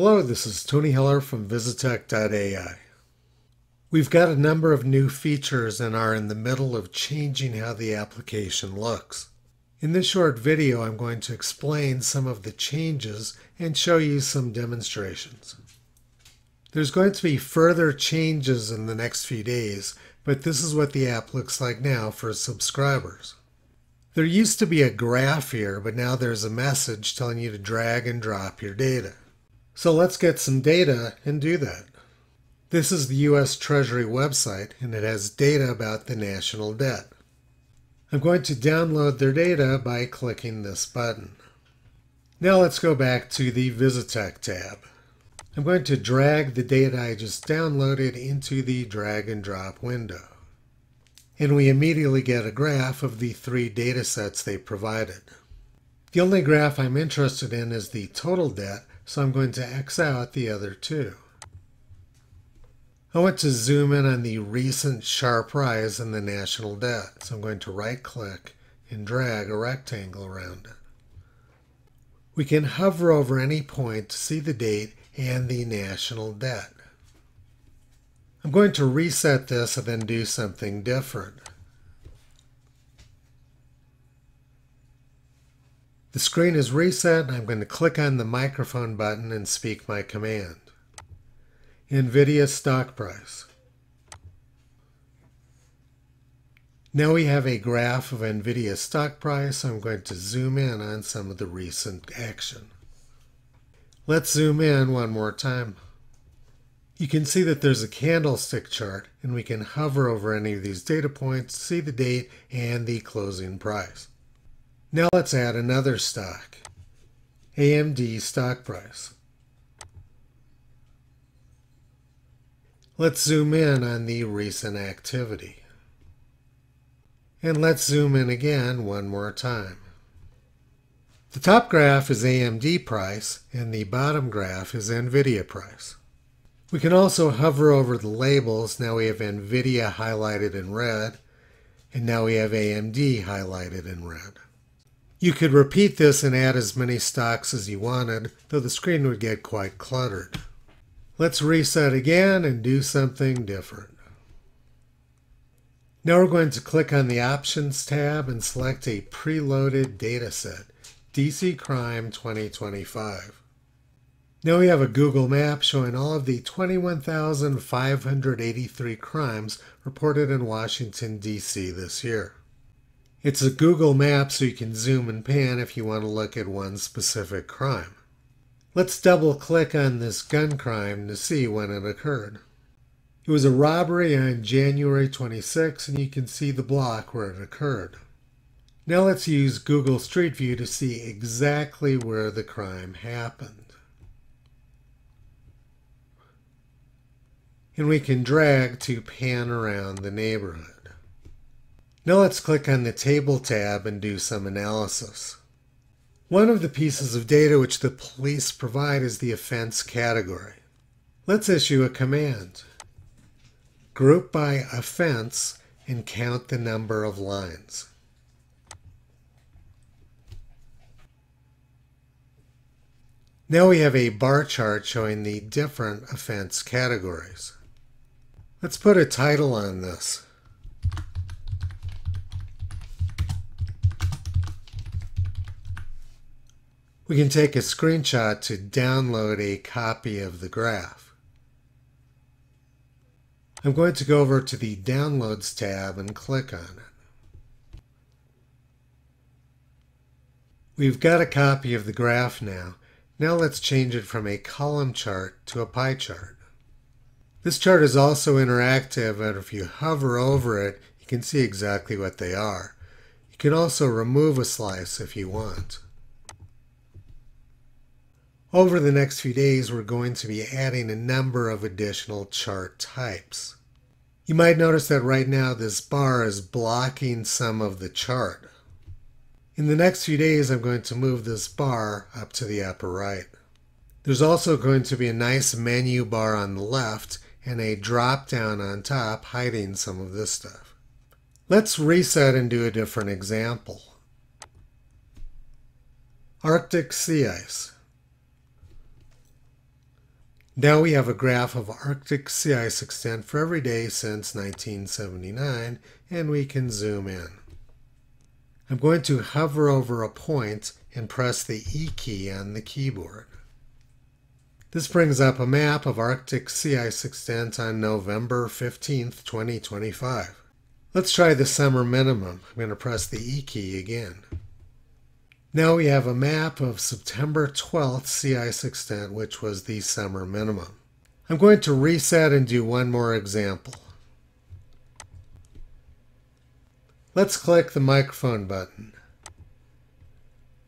Hello, this is Tony Heller from Visitech.ai. We've got a number of new features and are in the middle of changing how the application looks. In this short video, I'm going to explain some of the changes and show you some demonstrations. There's going to be further changes in the next few days, but this is what the app looks like now for subscribers. There used to be a graph here, but now there's a message telling you to drag and drop your data. So let's get some data and do that. This is the U.S. Treasury website, and it has data about the national debt. I'm going to download their data by clicking this button. Now let's go back to the Visitech tab. I'm going to drag the data I just downloaded into the drag and drop window. And we immediately get a graph of the three data sets they provided. The only graph I'm interested in is the total debt, so I'm going to X out the other two. I want to zoom in on the recent sharp rise in the national debt, so I'm going to right click and drag a rectangle around it. We can hover over any point to see the date and the national debt. I'm going to reset this and then do something different. The screen is reset and I'm going to click on the microphone button and speak my command. NVIDIA stock price. Now we have a graph of NVIDIA stock price. I'm going to zoom in on some of the recent action. Let's zoom in one more time. You can see that there's a candlestick chart and we can hover over any of these data points, see the date and the closing price. Now let's add another stock. AMD stock price. Let's zoom in on the recent activity. And let's zoom in again one more time. The top graph is AMD price and the bottom graph is NVIDIA price. We can also hover over the labels. Now we have NVIDIA highlighted in red and now we have AMD highlighted in red. You could repeat this and add as many stocks as you wanted, though the screen would get quite cluttered. Let's reset again and do something different. Now we're going to click on the Options tab and select a preloaded dataset, DC Crime 2025. Now we have a Google map showing all of the 21,583 crimes reported in Washington, D.C. this year. It's a Google map so you can zoom and pan if you want to look at one specific crime. Let's double click on this gun crime to see when it occurred. It was a robbery on January 26 and you can see the block where it occurred. Now let's use Google Street View to see exactly where the crime happened. And we can drag to pan around the neighborhood. Now let's click on the Table tab and do some analysis. One of the pieces of data which the police provide is the offense category. Let's issue a command. Group by offense and count the number of lines. Now we have a bar chart showing the different offense categories. Let's put a title on this. We can take a screenshot to download a copy of the graph. I'm going to go over to the Downloads tab and click on it. We've got a copy of the graph now. Now let's change it from a column chart to a pie chart. This chart is also interactive and if you hover over it, you can see exactly what they are. You can also remove a slice if you want. Over the next few days, we're going to be adding a number of additional chart types. You might notice that right now this bar is blocking some of the chart. In the next few days, I'm going to move this bar up to the upper right. There's also going to be a nice menu bar on the left and a drop down on top hiding some of this stuff. Let's reset and do a different example. Arctic sea ice. Now we have a graph of Arctic sea ice extent for every day since 1979, and we can zoom in. I'm going to hover over a point and press the E key on the keyboard. This brings up a map of Arctic sea ice extent on November 15th, 2025. Let's try the summer minimum. I'm going to press the E key again. Now we have a map of September 12th sea ice extent, which was the summer minimum. I'm going to reset and do one more example. Let's click the microphone button.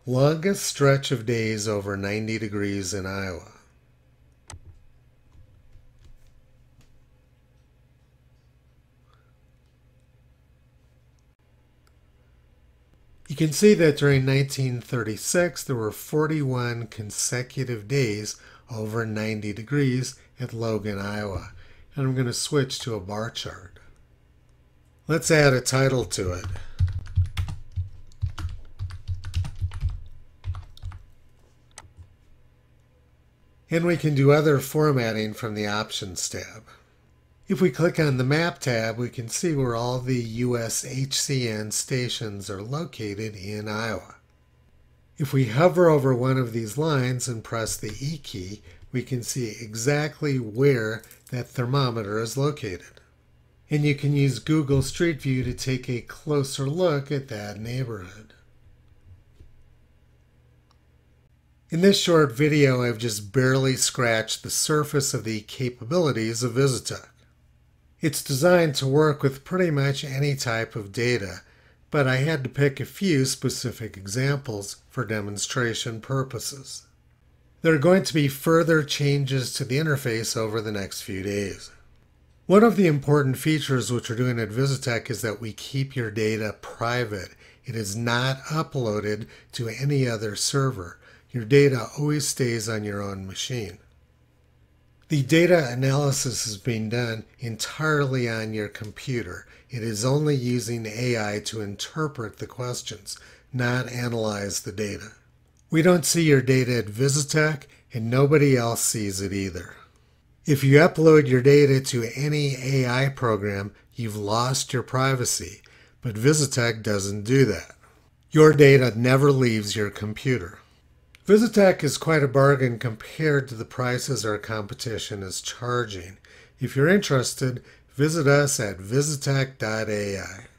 Longest stretch of days over 90 degrees in Iowa. Can see that during 1936 there were 41 consecutive days over 90 degrees at Logan, Iowa. And I'm going to switch to a bar chart. Let's add a title to it. And we can do other formatting from the Options tab. If we click on the Map tab, we can see where all the USHCN stations are located in Iowa. If we hover over one of these lines and press the E key, we can see exactly where that thermometer is located. And you can use Google Street View to take a closer look at that neighborhood. In this short video, I've just barely scratched the surface of the capabilities of Visitech. It's designed to work with pretty much any type of data, but I had to pick a few specific examples for demonstration purposes. There are going to be further changes to the interface over the next few days. One of the important features which we're doing at Visitech is that we keep your data private. It is not uploaded to any other server. Your data always stays on your own machine. The data analysis is being done entirely on your computer. It is only using AI to interpret the questions, not analyze the data. We don't see your data at Visitech, and nobody else sees it either. If you upload your data to any AI program, you've lost your privacy, but Visitech doesn't do that. Your data never leaves your computer. Visitech is quite a bargain compared to the prices our competition is charging. If you're interested, visit us at visitech.ai.